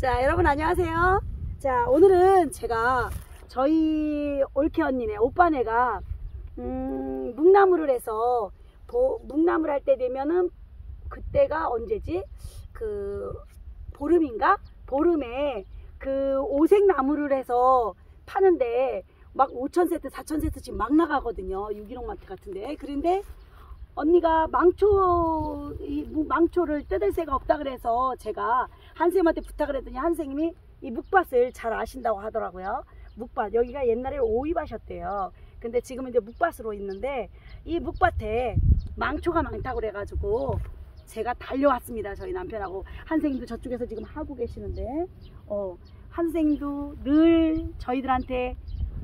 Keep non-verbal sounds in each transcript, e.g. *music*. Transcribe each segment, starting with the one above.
자, 여러분 안녕하세요. 자, 오늘은 제가 저희 올케 언니네, 오빠네가, 음, 묵나물을 해서, 보, 묵나물 할 때 되면은, 그때가 언제지? 그, 보름인가? 보름에 그 오색 나무를 해서 파는데, 막 5,000세트, 4,000세트씩 막 나가거든요. 유기농 마트 같은데. 그런데, 언니가 망초, 이 무- 망초를 뜯을 새가 없다 그래서 제가 한쌤한테 부탁을 했더니 한쌤이 이 묵밭을 잘 아신다고 하더라고요. 묵밭. 여기가 옛날에 오이밭이었대요. 근데 지금은 이제 묵밭으로 있는데 이 묵밭에 망초가 많다고 그래가지고 제가 달려왔습니다. 저희 남편하고 한생도 저쪽에서 지금 하고 계시는데 어, 한생도 늘 저희들한테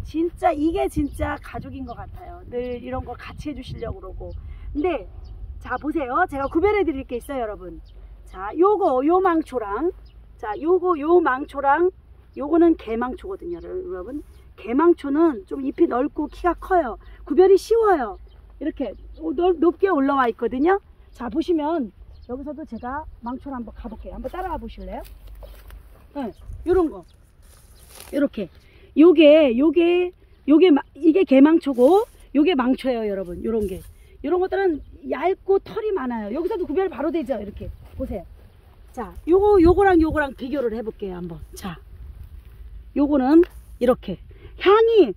진짜 이게 진짜 가족인 것 같아요. 늘 이런 거 같이 해주시려고 그러고. 근데 자 보세요. 제가 구별해 드릴 게 있어요, 여러분. 자, 요거 요 망초랑 자, 요거 요 망초랑 요거는 개망초거든요, 여러분. 개망초는 좀 잎이 넓고 키가 커요. 구별이 쉬워요. 이렇게 넓- 높게 올라와 있거든요. 자, 보시면 여기서도 제가 망초를 한번 가볼게요. 한번 따라가 보실래요? 네, 요런 거. 요렇게. 요게, 요게, 요게, 마- 이게 개망초고, 요게 망초예요, 여러분. 요런 게. 요런 것들은 얇고 털이 많아요. 여기서도 구별 바로 되죠, 이렇게. 보세요. 자, 요거, 요거랑 요거랑 비교를 해볼게요, 한번. 자. 요거는 이렇게. 향이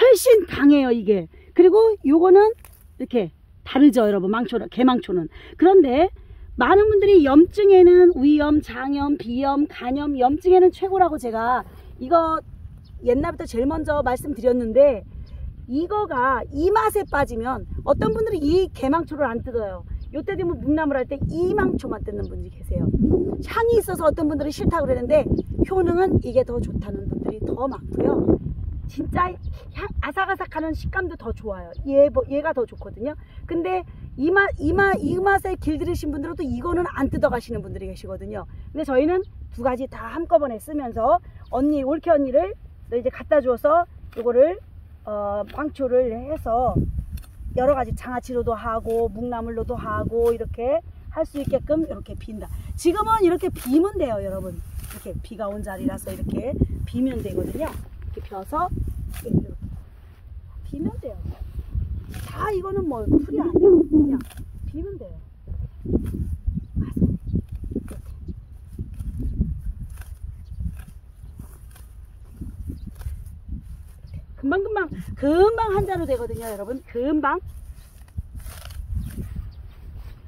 훨씬 강해요, 이게. 그리고 요거는 이렇게 다르죠, 여러분. 망초는, 개망초는. 그런데 많은 분들이 염증에는 위염, 장염, 비염, 간염, 염증에는 최고라고 제가 이거 옛날부터 제일 먼저 말씀드렸는데 이거가 이 맛에 빠지면 어떤 분들이 이 개망초를 안 뜯어요. 요때 되면 묵나물 할 때 이 망초만 뜯는 분이 계세요. 향이 있어서 어떤 분들은 싫다고 그러는데 효능은 이게 더 좋다는 분들이 더 많고요. 진짜 향, 아삭아삭하는 식감도 더 좋아요. 얘, 뭐- 얘가 더 좋거든요. 근데 이 맛, 이 맛에 길들이신 분들은 또 이거는 안 뜯어가시는 분들이 계시거든요. 근데 저희는 두 가지 다 한꺼번에 쓰면서 언니, 올케 언니를 이제 갖다 주어서 이거를, 어, 망초를 해서 여러 가지 장아찌로도 하고, 묵나물로도 하고, 이렇게 할 수 있게끔 이렇게 빈다. 지금은 이렇게 비면 돼요, 여러분. 이렇게 비가 온 자리라서 이렇게 비면 되거든요. 이렇게 벼서 이렇게 비면 돼요. 다 이거는 뭐 풀이 아니야. 그냥 비면 돼요. 가서 이렇게. 금방 금방 금방 한 자루 되거든요, 여러분. 금방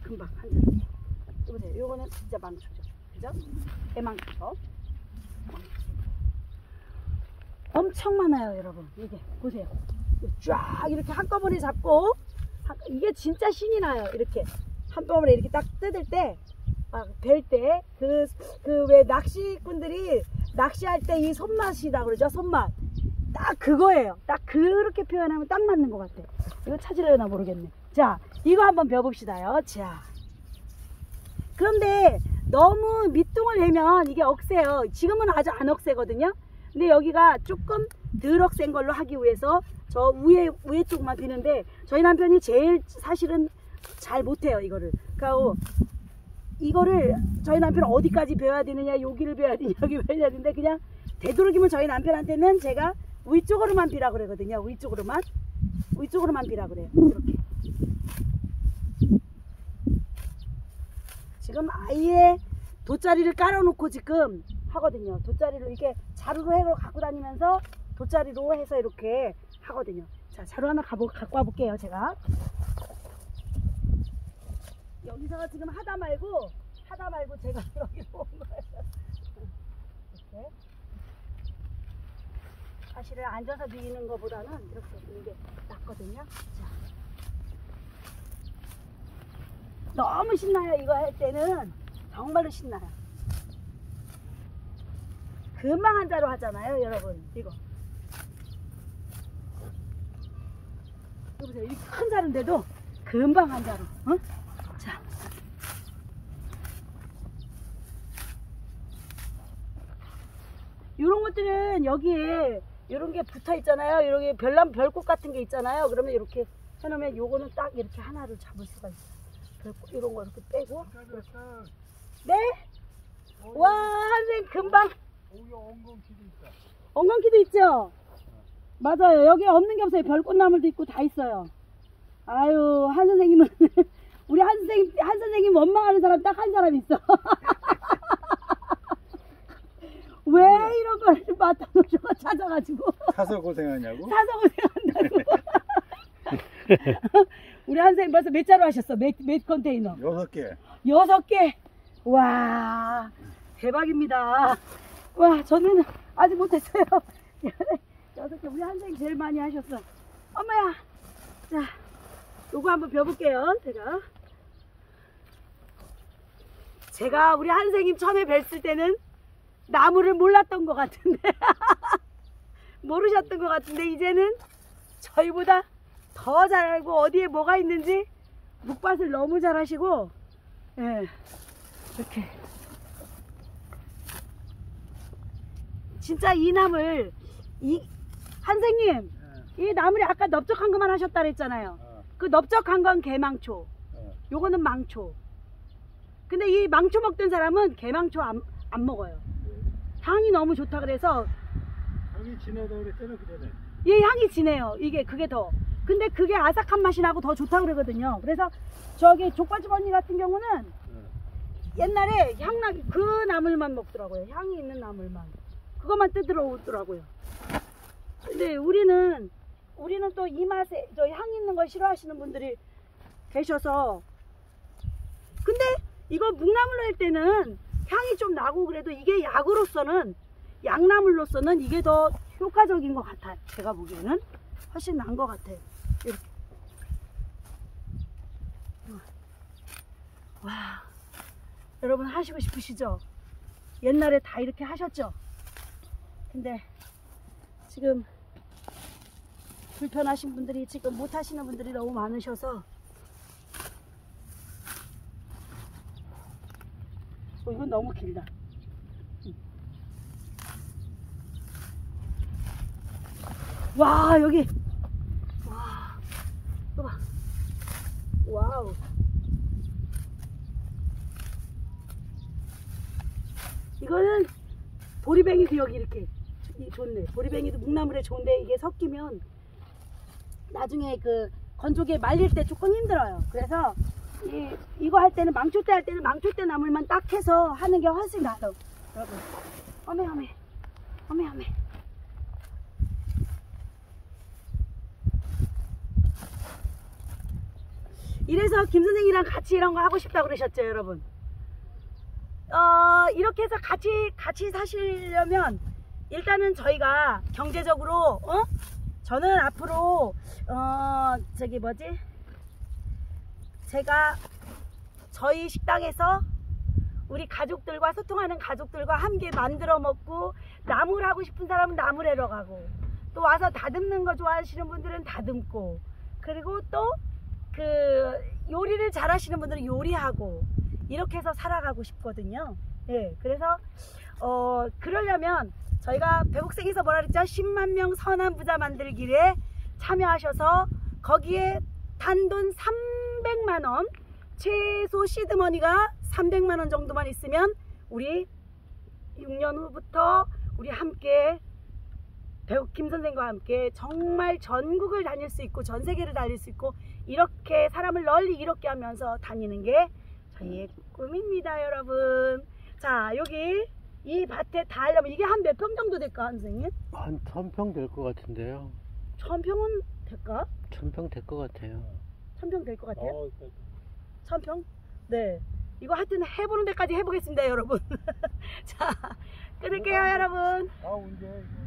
금방 한 자루. 이거 보세요. 요거는 진짜 망초죠. 그죠? 대망초. 엄청 많아요, 여러분. 이게 보세요. 쫙 이렇게 한꺼번에 잡고 한- 이게 진짜 신이 나요. 이렇게 한꺼번에 이렇게 딱 뜯을 때, 벨때 그그 왜 낚시꾼들이 낚시할 때 이 손맛이라 그러죠. 손맛. 딱 그거예요. 딱 그렇게 표현하면 딱 맞는 것 같아. 이거 찾으려나 모르겠네. 자, 이거 한번 배워봅시다요. 자. 그런데 너무 밑둥을 내면 이게 억세요. 지금은 아주 안 억세거든요. 근데 여기가 조금 덜 억센 걸로 하기 위해서 저 위에 위에 쪽만 비는데 저희 남편이 제일 사실은 잘 못해요 이거를. 그리고 이거를 저희 남편은 어디까지 배워야 되느냐 여기를 배워야 되냐 여기 배워야 되는데 그냥 되도록이면 저희 남편한테는 제가 위쪽으로만 비라 그러거든요. 위쪽으로만 위쪽으로만 비라 그래요. 이렇게. 지금 아예 돗자리를 깔아놓고 지금 하거든요. 돗자리로 이렇게 자루로 해서 갖고 다니면서 돗자리로 해서 이렇게 하거든요. 자, 자루 하나 가보, 갖고 와볼게요, 제가. 여기서 지금 하다 말고, 하다 말고 제가 *laughs* 여기로 온 거예요. 이렇게. 사실은 앉아서 비는 것보다는 이렇게 비는 게 낫거든요. 자. 너무 신나요, 이거 할 때는. 정말로 신나요. 금방 한 자루 하잖아요, 여러분. 이거. 보세요. 이큰 자루인데도 금방 한 자루. 어? 자. 이런 것들은 여기에 이런 게 붙어 있잖아요. 이런 게 별남 별꽃 같은 게 있잖아요. 그러면 이렇게 해놓으면 요거는 딱 이렇게 하나를 잡을 수가 있어요. 이런 거 이렇게 빼고. 됐어. 네? 와, 선생님 금방. 엉겅퀴도 있죠? 맞아요. 여기 없는 게 없어요. 별꽃나물도 있고 다 있어요. 아유, 한 선생님은 *laughs* 우리 한 선생님 한 선생님 원망하는 사람 딱 한 사람 있어. *laughs* 왜 이런 걸 *laughs* 맡아 놓으셔 찾아가지고 사서 고생하냐고? 사서 고생한다고. *laughs* 우리 한 선생님 벌써 몇 자루 하셨어? 몇, 몇 컨테이너? 여섯 개. 여섯 개. 와, 대박입니다. 와, 저는 아직 못했어요. *laughs* 여섯 개. 우리 한생이 제일 많이 하셨어. 엄마야. 자, 요거 한번 벼볼게요. 제가. 제가 우리 한생님 처음에 뵀을 때는 나무를 몰랐던 것 같은데. *laughs* 모르셨던 것 같은데, 이제는 저희보다 더 잘 알고 어디에 뭐가 있는지 묵밭을 너무 잘 하시고, 예. 이렇게. 진짜 이 나물, 이, 한생님, 이 나물이 아까 넓적한 것만 하셨다 그랬잖아요. 어, 그 넓적한 건 개망초, 어. 요거는 망초. 근데 이 망초 먹던 사람은 개망초 안, 안 먹어요. 향이 너무 좋다 그래서 여기 지내다 그랬잖아 그 전에. 얘 향이 진해요. 이게 그게 더. 근데 그게 아삭한 맛이 나고 더 좋다 그러거든요. 그래서 저기 족발집 언니 같은 경우는 어. 옛날에 향나기 그 나물만 먹더라고요. 향이 있는 나물만. 그것만 뜯으러 오더라고요. 근데 우리는 우리는 또 이 맛에 저 향 있는 걸 싫어하시는 분들이 계셔서 근데 이거 묵나물로 할 때는 향이 좀 나고 그래도 이게 약으로서는 약나물로서는 이게 더 효과적인 것 같아요. 제가 보기에는 훨씬 나은 것 같아요. 이렇게. 와, 여러분 하시고 싶으시죠? 옛날에 다 이렇게 하셨죠? 근데 지금 불편하신 분들이 지금 못 하시는 분들이 너무 많으셔서 어, 이건 너무 길다. 와 여기. 와 이거 봐. 와우. 이거는 보리뱅이도 여기 이렇게 이 좋네. 보리뱅이도 묵나물에 좋은데 이게 섞이면 나중에 그 건조기에 말릴 때 조금 힘들어요. 그래서 이, 이거 할 때는 망초 때 할 때는 망초 때 나물만 딱 해서 하는 게 훨씬 나아요 여러분 어메 어메 어메 어메 이래서 김 선생이랑 같이 이런 거 하고 싶다고 그러셨죠, 여러분. 어, 이렇게 해서 같이, 같이 사시려면, 일단은 저희가 경제적으로, 어? 저는 앞으로, 어, 저기 뭐지? 제가 저희 식당에서 우리 가족들과 소통하는 가족들과 함께 만들어 먹고, 나물 하고 싶은 사람은 나물해러 가고, 또 와서 다듬는 거 좋아하시는 분들은 다듬고, 그리고 또 그 요리를 잘 하시는 분들은 요리하고 이렇게 해서 살아가고 싶거든요. 예, 그래서 어 그러려면 저희가 배국생에서 뭐라 그랬죠? 10만 명 선한 부자 만들기에 참여하셔서 거기에 단돈 300만 원, 최소 시드머니가 300만 원 정도만 있으면 우리 6년 후부터 우리 함께 배우 김 선생과 함께 정말 전국을 다닐 수 있고 전 세계를 다닐 수 있고 이렇게 사람을 널리 이롭게 하면서 다니는 게 저희의 꿈입니다, 여러분. 자, 여기 이 밭에 다 하려면 이게 한 몇 평 정도 될까, 선생님? 한 천평 될 것 같은데요. 천 평은 될까? 천평 될 것 같아요. 천평될 것 같아요? 어, 천 평? 네. 이거 하여튼 해보는 데까지 해보겠습니다, 여러분. *laughs* 자, 끊을게요, 여러분. 아, 언제?